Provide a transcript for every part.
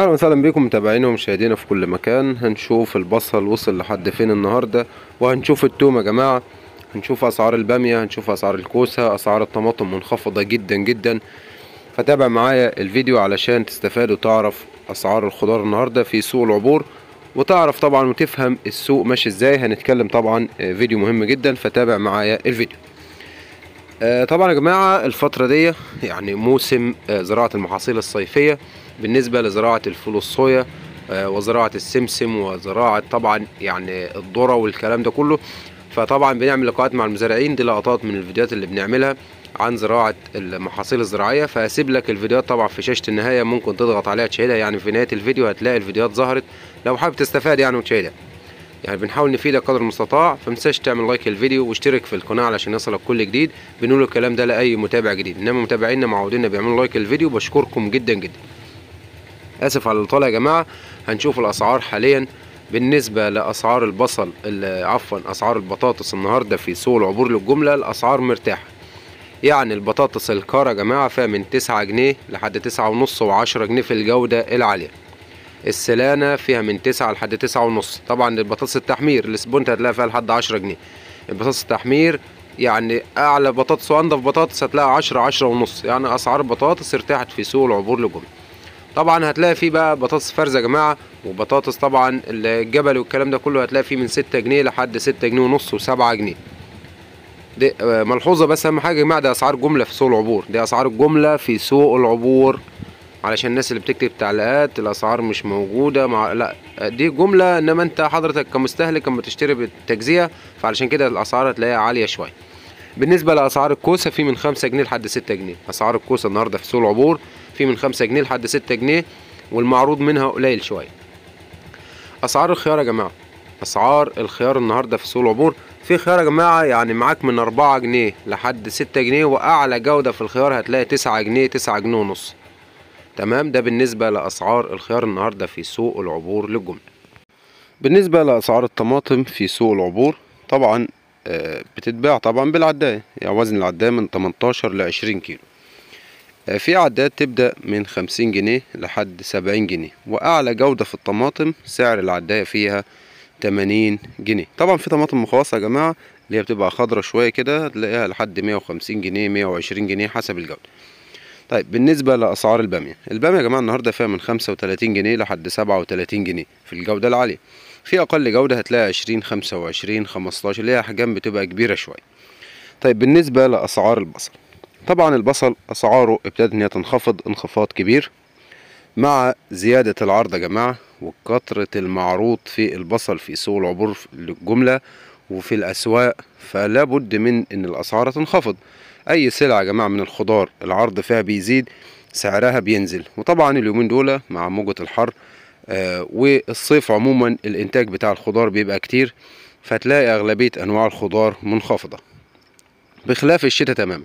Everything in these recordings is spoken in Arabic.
أهلا وسهلا بكم متابعينا ومشاهدينا في كل مكان. هنشوف البصل وصل لحد فين النهارده وهنشوف التوم يا جماعة. هنشوف أسعار البامية هنشوف أسعار الكوسة أسعار الطماطم منخفضة جدا جدا. فتابع معايا الفيديو علشان تستفاد وتعرف أسعار الخضار النهارده في سوق العبور. وتعرف طبعا وتفهم السوق ماشي إزاي. هنتكلم طبعا آه، فيديو مهم جدا فتابع معايا الفيديو. طبعا يا جماعة الفترة دي يعني موسم آه، زراعة المحاصيل الصيفية بالنسبة لزراعة الفول الصويا آه، وزراعة السمسم وزراعة طبعا يعني الذرة والكلام ده كله. فطبعا بنعمل لقاءات مع المزارعين دي لقطات من الفيديوهات اللي بنعملها عن زراعة المحاصيل الزراعية. فهسيب لك الفيديوهات طبعا في شاشة النهاية ممكن تضغط عليها تشاهدها يعني في نهاية الفيديو هتلاقي الفيديوهات ظهرت. لو حابب تستفاد يعني وتشاهدها يعني بنحاول نفيدك قدر المستطاع فمتنساش تعمل لايك للفيديو واشترك في القناة علشان يصلك كل جديد. بنقول الكلام ده لأي متابع جديد. إنما متابعينا معودينا بيعملوا like للفيديو بشكركم جدا جدا. آسف على الاطاله يا جماعة. هنشوف الأسعار حاليا. بالنسبة لأسعار البصل ال- عفوا أسعار البطاطس النهارده في سوق العبور للجملة الأسعار مرتاحة. يعني البطاطس الكاره يا جماعة فيها من 9 جنيه لحد 9 ونص و10 جنيه في الجودة العالية. السلانة فيها من تسعة لحد تسعة ونص. طبعا البطاطس التحمير السبونتا هتلاقي فيها لحد عشرة جنيه. البطاطس التحمير يعني أعلى بطاطس وأنضف بطاطس هتلاقي عشرة عشرة ونص. يعني أسعار البطاطس ارتاحت في سوق العبور للجملة طبعا هتلاقي فيه بقى بطاطس فرزة يا جماعة وبطاطس طبعا الجبل والكلام ده كله هتلاقي فيه من ستة جنيه لحد ستة جنيه ونص وسبعة جنيه. دي ملحوظة بس أهم حاجة يا جماعة دي أسعار جملة في سوق العبور. دي أسعار الجملة في سوق العبور. علشان الناس اللي بتكتب تعليقات الأسعار مش موجودة مع لا دي جملة إنما أنت حضرتك كمستهلك لما تشتري بالتجزئه فعلشان كده الأسعار هتلاقيها عالية شوية. بالنسبة لأسعار الكوسة في من 5 جنيه لحد 6 جنيه. أسعار الكوسة النهارده في سوق العبور في من 5 جنيه لحد 6 جنيه والمعروض منها قليل شوية. أسعار الخيار يا جماعة. أسعار الخيار النهارده في سوق العبور في خيار يا جماعة يعني معاك من 4 جنيه لحد 6 جنيه وأعلى جودة في الخيار هتلاقي 9 جنيه 9 جنيه ونص. تمام؟ ده بالنسبة لأسعار الخيار النهاردة في سوق العبور للجملة. بالنسبة لأسعار الطماطم في سوق العبور طبعا آه، بتتباع طبعا بالعداية. يعني وزن العداية من 18 ل 20 كيلو. آه، في عداد تبدأ من 50 جنيه لحد 70 جنيه. وأعلى جودة في الطماطم سعر العداية فيها 80 جنيه. طبعا في طماطم مخلصة يا جماعة اللي هي بتبقى خضرة شوية كده هتلاقيها لحد 150 جنيه 120 جنيه حسب الجودة. طيب بالنسبة لأسعار البامية البامية يا جماعة النهاردة فيها من 35 جنيه لحد 37 جنيه في الجودة العالية. في أقل جودة هتلاقي 20 25 15 اللي هي أحجام بتبقى كبيرة شوية. طيب بالنسبة لأسعار البصل طبعا البصل أسعاره ابتدت إن هي تنخفض انخفاض كبير مع زيادة العرض يا جماعة وكثرة المعروض في البصل في سوق العبور للجملة وفي الأسواق فلا بد من إن الأسعار تنخفض. أي سلعة يا جماعة من الخضار العرض فيها بيزيد سعرها بينزل. وطبعا اليومين دول مع موجة الحر آه والصيف عموما الإنتاج بتاع الخضار بيبقى كتير فتلاقي أغلبية أنواع الخضار منخفضة. بخلاف الشتاء تماما.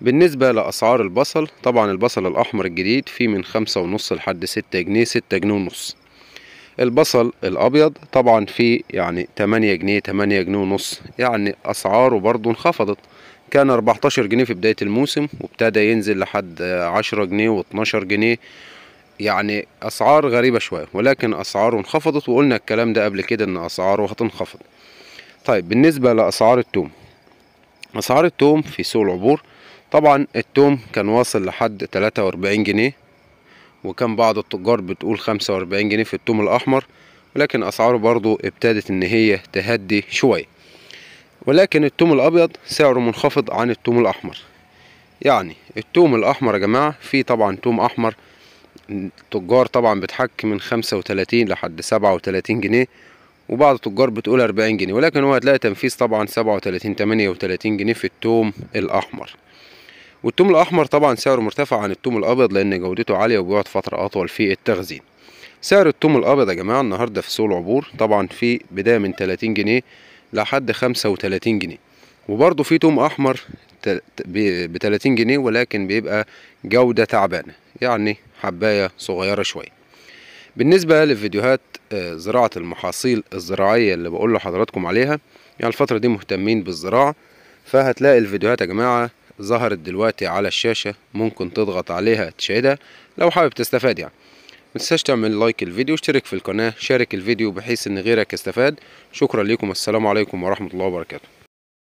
بالنسبة لأسعار البصل طبعا البصل الأحمر الجديد فيه من خمسة ونص لحد ستة جنيه ستة جنيه ونص. البصل الأبيض طبعا فيه يعني تمانية جنيه تمانية جنيه ونص. يعني أسعاره برضو انخفضت. كان 14 جنيه في بداية الموسم وابتدى ينزل لحد 10 جنيه و12 جنيه. يعني أسعار غريبة شوية ولكن أسعاره انخفضت وقلنا الكلام ده قبل كده إن أسعاره هتنخفض. طيب بالنسبة لأسعار التوم. أسعار التوم في سوق العبور طبعا التوم كان واصل لحد 43 جنيه وكان بعض التجار بتقول 45 جنيه في التوم الأحمر ولكن أسعاره برضو ابتدت إن هي تهدي شوية. ولكن التوم الأبيض سعره منخفض عن التوم الأحمر. يعني التوم الأحمر يا جماعة في طبعا توم أحمر التجار طبعا بتحكي من 35 لحد 37 جنيه وبعض التجار بتقول 40 جنيه ولكن هو هتلاقي تنفيذ طبعا 37 38 جنيه في التوم الأحمر. والتوم الأحمر طبعا سعره مرتفع عن التوم الأبيض لأن جودته عالية وبيقعد فترة أطول في التخزين. سعر التوم الأبيض يا جماعة النهارده في سوق العبور طبعا في بداية من 30 جنيه لحد 35 جنيه. وبرضه في توم أحمر ب 30 جنيه ولكن بيبقى جودة تعبانة يعني حباية صغيرة شوية. بالنسبة لفيديوهات آه، زراعة المحاصيل الزراعية اللي بقول لحضراتكم عليها يعني الفترة دي مهتمين بالزراعة. فهتلاقي الفيديوهات يا جماعة ظهرت دلوقتي على الشاشة ممكن تضغط عليها تشاهدها لو حابب تستفاد يعني. متنساش تعمل لايك الفيديو اشترك في القناة شارك الفيديو بحيث إن غيرك يستفاد. شكرا لكم السلام عليكم ورحمة الله وبركاته.